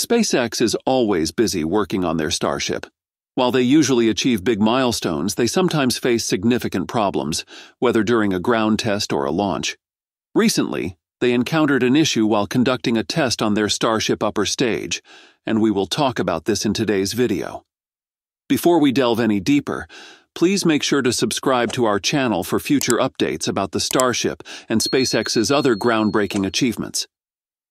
SpaceX is always busy working on their Starship. While they usually achieve big milestones, they sometimes face significant problems, whether during a ground test or a launch. Recently, they encountered an issue while conducting a test on their Starship upper stage, and we will talk about this in today's video. Before we delve any deeper, please make sure to subscribe to our channel for future updates about the Starship and SpaceX's other groundbreaking achievements.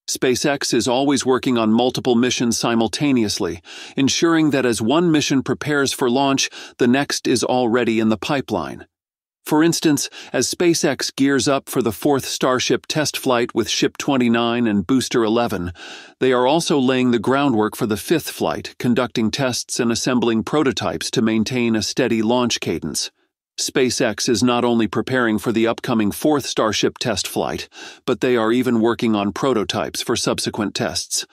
SpaceX is always working on multiple missions simultaneously, ensuring that as one mission prepares for launch, the next is already in the pipeline. For instance, as SpaceX gears up for the fourth Starship test flight with Ship 29 and Booster 11, they are also laying the groundwork for the fifth flight, conducting tests and assembling prototypes to maintain a steady launch cadence. SpaceX is not only preparing for the upcoming fourth Starship test flight, but they are even working on prototypes for subsequent tests.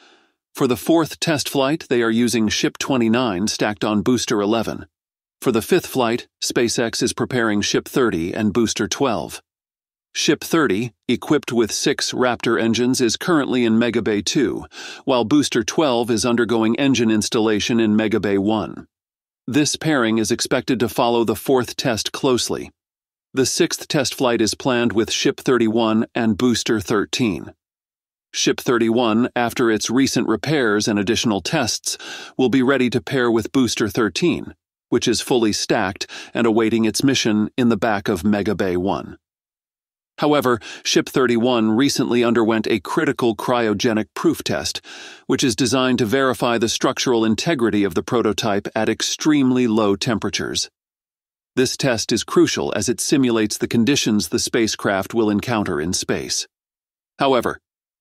For the fourth test flight, they are using Ship 29 stacked on Booster 11. For the fifth flight, SpaceX is preparing Ship 30 and Booster 12. Ship 30, equipped with six Raptor engines, is currently in Megabay 2, while Booster 12 is undergoing engine installation in Megabay 1. This pairing is expected to follow the fourth test closely. The sixth test flight is planned with Ship 31 and Booster 13. Ship 31, after its recent repairs and additional tests, will be ready to pair with Booster 13, which is fully stacked and awaiting its mission in the back of Mega Bay 1. However, Ship 31 recently underwent a critical cryogenic proof test, which is designed to verify the structural integrity of the prototype at extremely low temperatures. This test is crucial as it simulates the conditions the spacecraft will encounter in space. However,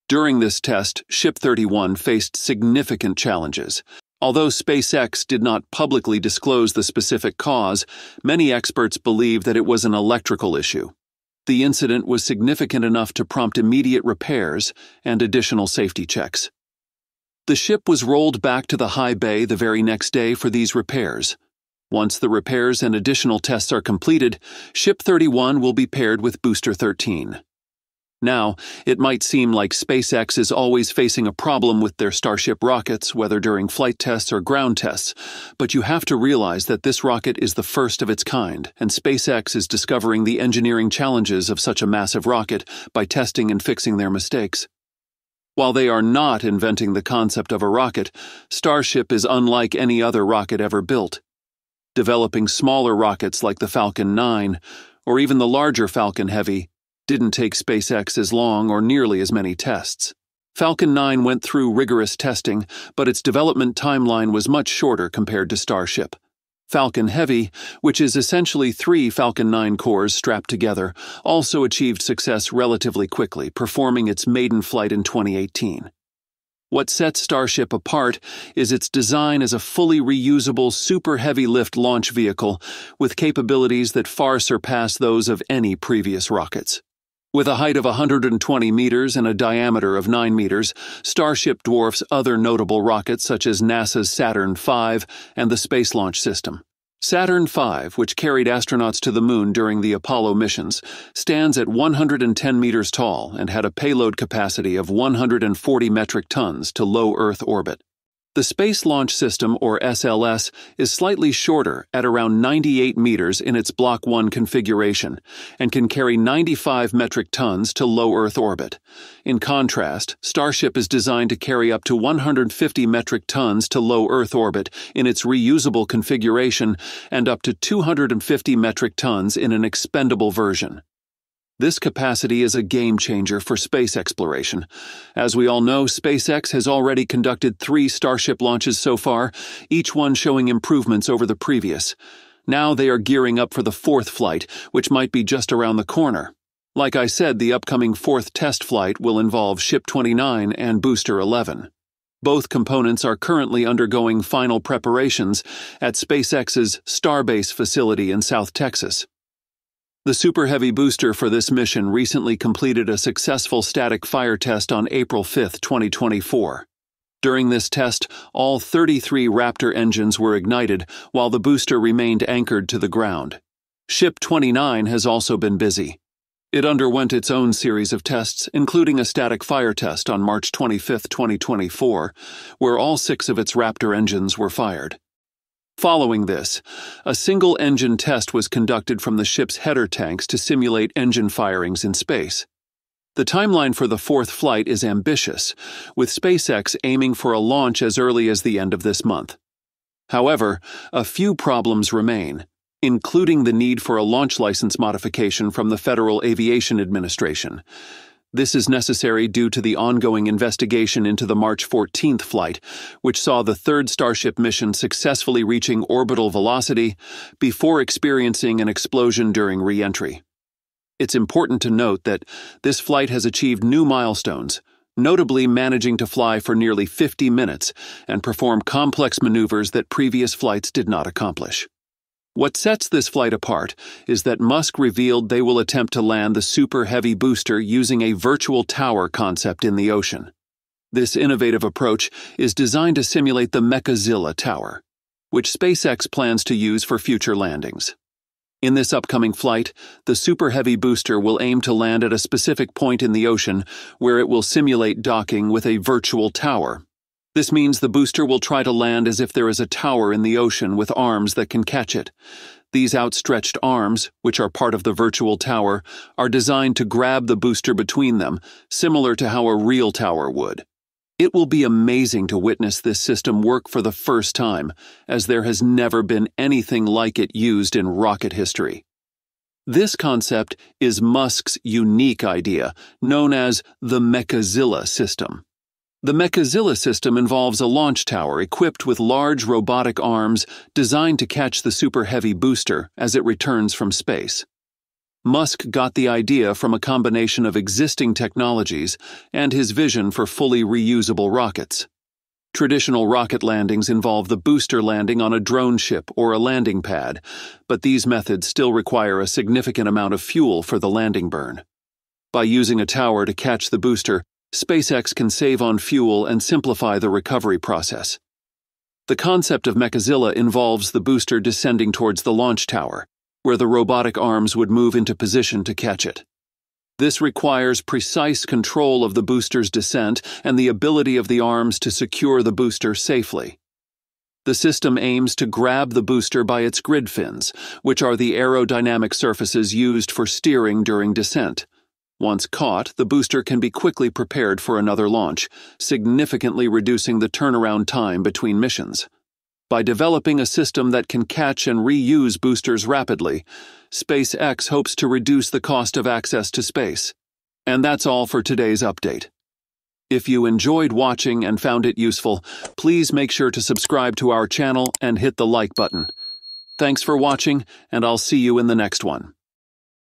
during this test, Ship 31 faced significant challenges. Although SpaceX did not publicly disclose the specific cause, many experts believe that it was an electrical issue. The incident was significant enough to prompt immediate repairs and additional safety checks. The ship was rolled back to the high bay the very next day for these repairs. Once the repairs and additional tests are completed, Ship 31 will be paired with Booster 13. Now, it might seem like SpaceX is always facing a problem with their Starship rockets, whether during flight tests or ground tests, but you have to realize that this rocket is the first of its kind, and SpaceX is discovering the engineering challenges of such a massive rocket by testing and fixing their mistakes. While they are not inventing the concept of a rocket, Starship is unlike any other rocket ever built. Developing smaller rockets like the Falcon 9, or even the larger Falcon Heavy, didn't take SpaceX as long or nearly as many tests. Falcon 9 went through rigorous testing, but its development timeline was much shorter compared to Starship. Falcon Heavy, which is essentially three Falcon 9 cores strapped together, also achieved success relatively quickly, performing its maiden flight in 2018. What sets Starship apart is its design as a fully reusable super heavy lift launch vehicle with capabilities that far surpass those of any previous rockets. With a height of 120 meters and a diameter of 9 meters, Starship dwarfs other notable rockets such as NASA's Saturn V and the Space Launch System. Saturn V, which carried astronauts to the moon during the Apollo missions, stands at 110 meters tall and had a payload capacity of 140 metric tons to low Earth orbit. The Space Launch System, or SLS, is slightly shorter at around 98 meters in its Block 1 configuration and can carry 95 metric tons to low Earth orbit. In contrast, Starship is designed to carry up to 150 metric tons to low Earth orbit in its reusable configuration and up to 250 metric tons in an expendable version. This capacity is a game changer for space exploration. As we all know, SpaceX has already conducted three Starship launches so far, each one showing improvements over the previous. Now they are gearing up for the fourth flight, which might be just around the corner. Like I said, the upcoming fourth test flight will involve Ship 29 and Booster 11. Both components are currently undergoing final preparations at SpaceX's Starbase facility in South Texas. The Super Heavy booster for this mission recently completed a successful static fire test on April 5, 2024. During this test, all 33 Raptor engines were ignited while the booster remained anchored to the ground. Ship 29 has also been busy. It underwent its own series of tests, including a static fire test on March 25, 2024, where all six of its Raptor engines were fired. Following this, a single engine test was conducted from the ship's header tanks to simulate engine firings in space. The timeline for the fourth flight is ambitious, with SpaceX aiming for a launch as early as the end of this month. However, a few problems remain, including the need for a launch license modification from the Federal Aviation Administration. This is necessary due to the ongoing investigation into the March 14th flight, which saw the third Starship mission successfully reaching orbital velocity before experiencing an explosion during re entry. It's important to note that this flight has achieved new milestones, notably managing to fly for nearly 50 minutes and perform complex maneuvers that previous flights did not accomplish. What sets this flight apart is that Musk revealed they will attempt to land the Super Heavy booster using a virtual tower concept in the ocean. This innovative approach is designed to simulate the Mechazilla Tower, which SpaceX plans to use for future landings. In this upcoming flight, the Super Heavy booster will aim to land at a specific point in the ocean where it will simulate docking with a virtual tower this means the booster will try to land as if there is a tower in the ocean with arms that can catch it. These outstretched arms, which are part of the virtual tower, are designed to grab the booster between them, similar to how a real tower would. It will be amazing to witness this system work for the first time, as there has never been anything like it used in rocket history. This concept is Musk's unique idea, known as the Mechazilla system. The Mechazilla system involves a launch tower equipped with large robotic arms designed to catch the Super Heavy booster as it returns from space. Musk got the idea from a combination of existing technologies and his vision for fully reusable rockets. Traditional rocket landings involve the booster landing on a drone ship or a landing pad, but these methods still require a significant amount of fuel for the landing burn. By using a tower to catch the booster, SpaceX can save on fuel and simplify the recovery process. The concept of Mechazilla involves the booster descending towards the launch tower, where the robotic arms would move into position to catch it. This requires precise control of the booster's descent and the ability of the arms to secure the booster safely. The system aims to grab the booster by its grid fins, which are the aerodynamic surfaces used for steering during descent. Once caught, the booster can be quickly prepared for another launch, significantly reducing the turnaround time between missions. By developing a system that can catch and reuse boosters rapidly, SpaceX hopes to reduce the cost of access to space. And that's all for today's update. If you enjoyed watching and found it useful, please make sure to subscribe to our channel and hit the like button. Thanks for watching, and I'll see you in the next one.